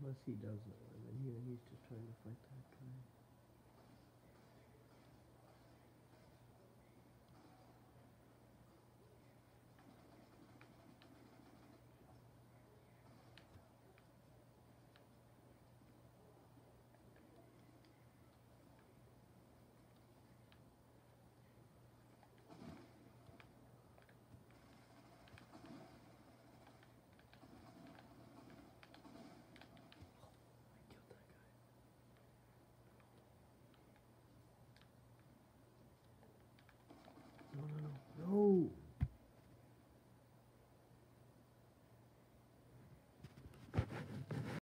Unless he does it. and then he, he